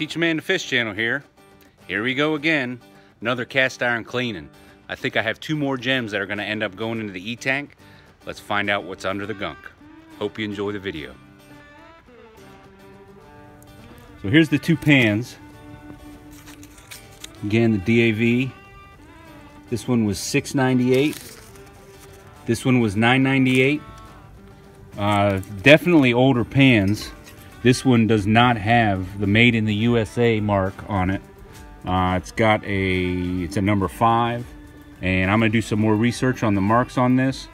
Teach a Man to Fish channel here. Here we go again. Another cast iron cleaning. I think I have two more gems that are gonna end up going into the E-tank. Let's find out what's under the gunk. Hope you enjoy the video. So here's the two pans. Again, the DAV. This one was 698. This one was 998. Uh, definitely older pans. This one does not have the made in the USA mark on it. Uh, it's got a, it's a number five. And I'm gonna do some more research on the marks on this.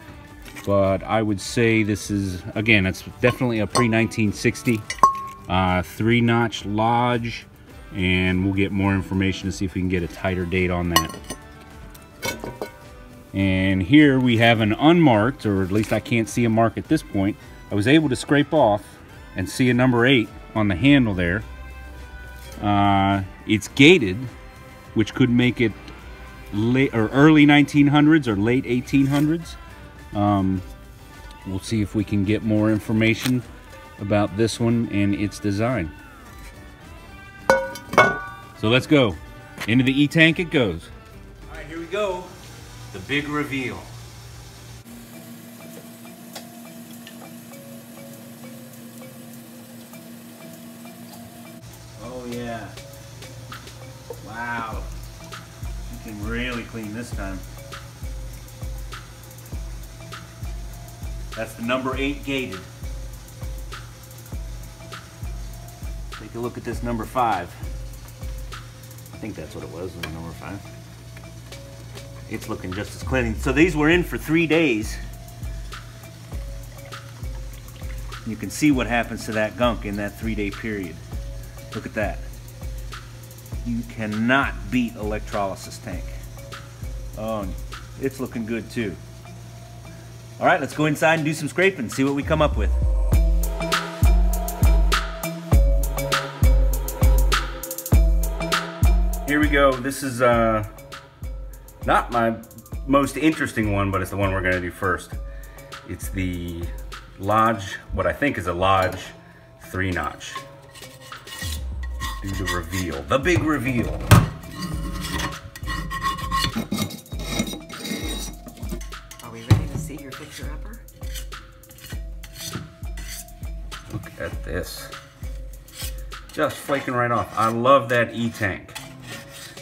But I would say this is, again, it's definitely a pre-1960 uh, three notch Lodge. And we'll get more information to see if we can get a tighter date on that. And here we have an unmarked, or at least I can't see a mark at this point. I was able to scrape off and see a number eight on the handle there. Uh, it's gated, which could make it late or early 1900s or late 1800s. Um, we'll see if we can get more information about this one and its design. So let's go. Into the E-tank it goes. All right, here we go. The big reveal. Wow. You can really clean this time. That's the number eight gated. Take a look at this number five. I think that's what it was, the number five. It's looking just as clean. So these were in for three days. You can see what happens to that gunk in that three day period. Look at that. You cannot beat electrolysis tank. Oh, it's looking good too. All right, let's go inside and do some scraping, see what we come up with. Here we go. This is uh, not my most interesting one, but it's the one we're gonna do first. It's the Lodge, what I think is a Lodge three notch. Do the reveal, the big reveal. Are we ready to see your picture upper? Look at this. Just flaking right off. I love that E-tank.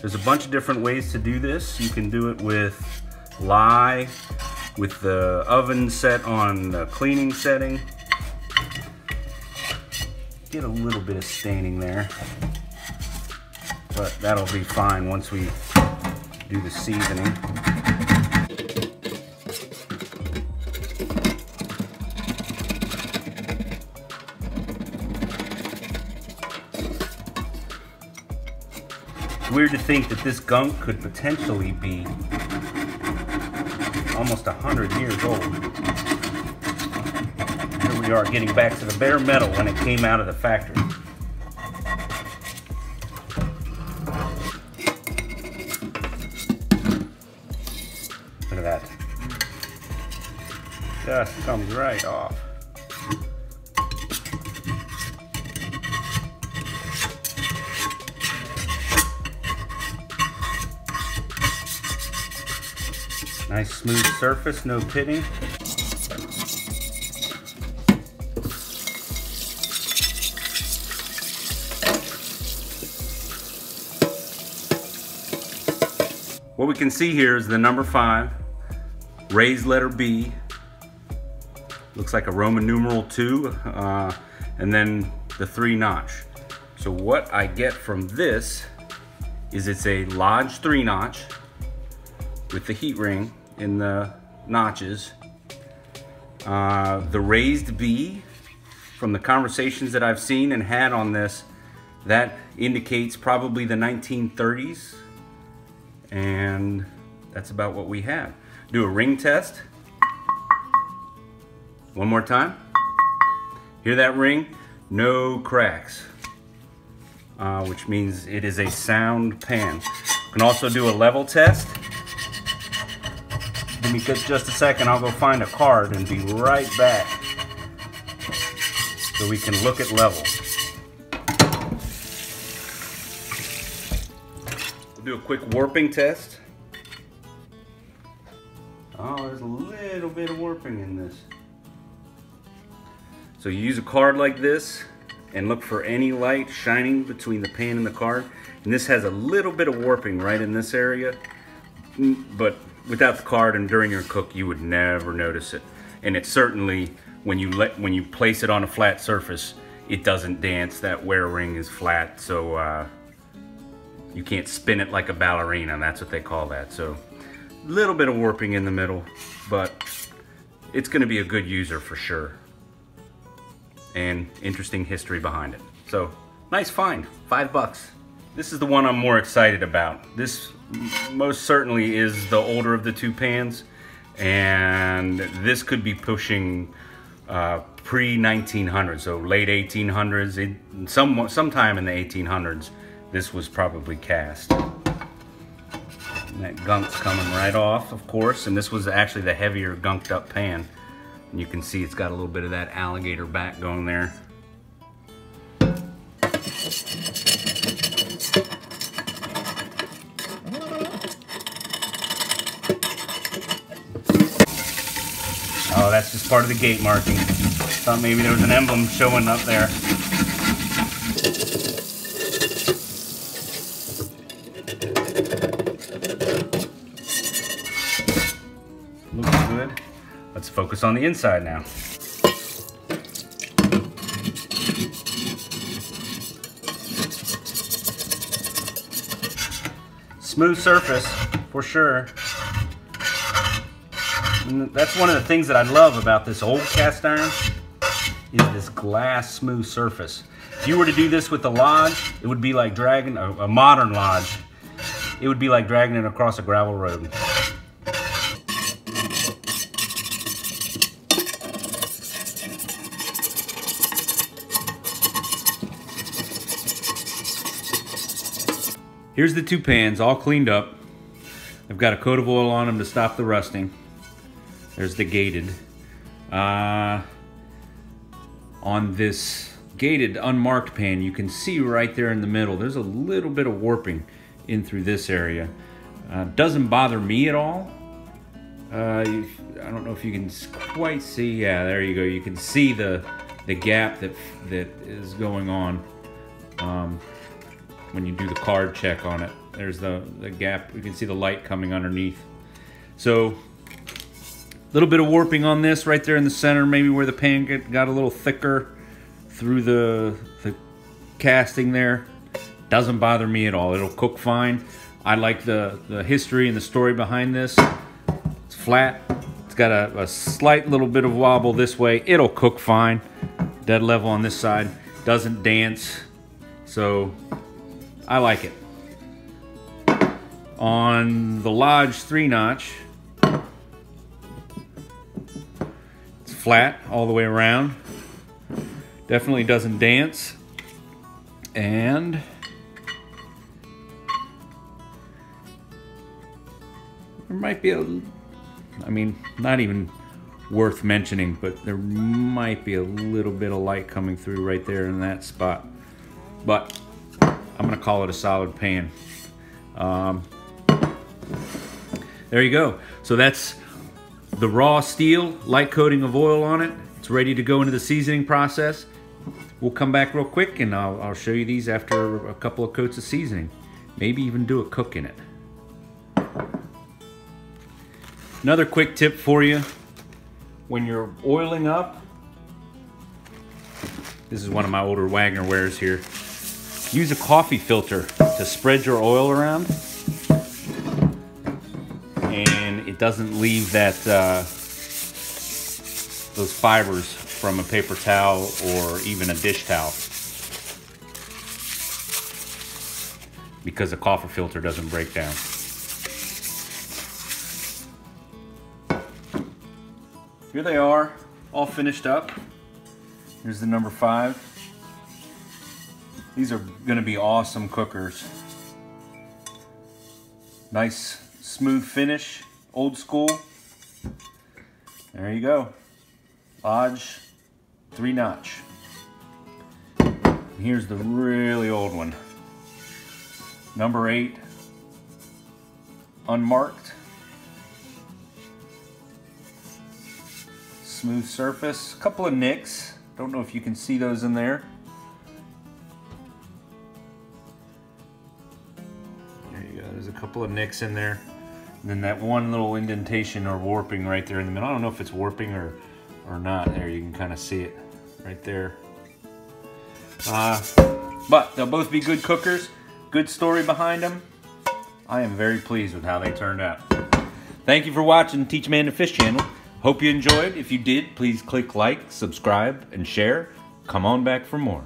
There's a bunch of different ways to do this. You can do it with lye, with the oven set on the cleaning setting. Get a little bit of staining there. But that'll be fine once we do the seasoning. It's weird to think that this gunk could potentially be almost 100 years old. Here we are getting back to the bare metal when it came out of the factory. Just comes right off. Nice smooth surface, no pitting. What we can see here is the number five, raised letter B, looks like a Roman numeral two, uh, and then the three notch. So what I get from this is it's a Lodge three notch with the heat ring in the notches. Uh, the raised B, from the conversations that I've seen and had on this, that indicates probably the 1930s. And that's about what we have. Do a ring test. One more time. Hear that ring? No cracks. Uh, which means it is a sound pan. You can also do a level test. Give me just a second, I'll go find a card and be right back. So we can look at level. do a quick warping test. Oh, there's a little bit of warping in this. So you use a card like this and look for any light shining between the pan and the card. And this has a little bit of warping right in this area, mm, but without the card and during your cook, you would never notice it. And it certainly, when you let when you place it on a flat surface, it doesn't dance. That wear ring is flat, so uh, you can't spin it like a ballerina. That's what they call that. So, a little bit of warping in the middle, but it's going to be a good user for sure. And interesting history behind it. So, nice find. Five bucks. This is the one I'm more excited about. This most certainly is the older of the two pans and this could be pushing uh, pre 1900s, so late 1800s. It, some sometime in the 1800s, this was probably cast. And that gunk's coming right off, of course, and this was actually the heavier gunked up pan. And you can see it's got a little bit of that alligator back going there. Oh, that's just part of the gate marking. Thought maybe there was an emblem showing up there. Focus on the inside now. Smooth surface, for sure. And that's one of the things that I love about this old cast iron is this glass smooth surface. If you were to do this with a lodge, it would be like dragging a, a modern lodge. It would be like dragging it across a gravel road. Here's the two pans all cleaned up. I've got a coat of oil on them to stop the rusting. There's the gated. Uh, on this gated unmarked pan, you can see right there in the middle, there's a little bit of warping in through this area. Uh, doesn't bother me at all. Uh, you, I don't know if you can quite see. Yeah, there you go. You can see the the gap that that is going on um, when you do the card check on it. There's the the gap. You can see the light coming underneath. So a little bit of warping on this right there in the center, maybe where the pan get, got a little thicker through the, the casting there. Doesn't bother me at all. It'll cook fine. I like the, the history and the story behind this. It's flat. It's got a, a slight little bit of wobble this way. It'll cook fine. Dead level on this side. Doesn't dance. So I like it. On the Lodge 3 notch, it's flat all the way around. Definitely doesn't dance. And there might be a, I mean, not even worth mentioning, but there might be a little bit of light coming through right there in that spot. But I'm gonna call it a solid pan. Um, there you go. So that's the raw steel, light coating of oil on it. It's ready to go into the seasoning process. We'll come back real quick and I'll, I'll show you these after a couple of coats of seasoning. Maybe even do a cook in it. Another quick tip for you. When you're oiling up, this is one of my older Wagner wares here. Use a coffee filter to spread your oil around and it doesn't leave that uh, those fibers from a paper towel or even a dish towel because the coffee filter doesn't break down. Here they are, all finished up. Here's the number five. These are gonna be awesome cookers. Nice smooth finish, old school. There you go. Lodge, three notch. Here's the really old one. Number eight, unmarked. Smooth surface, couple of nicks. Don't know if you can see those in. There couple of nicks in there. And then that one little indentation or warping right there in the middle. I don't know if it's warping or, or not. There, you can kind of see it right there. Uh, but they'll both be good cookers. Good story behind them. I am very pleased with how they turned out. Thank you for watching Teach Man to Fish channel. Hope you enjoyed. If you did, please click like, subscribe, and share. Come on back for more.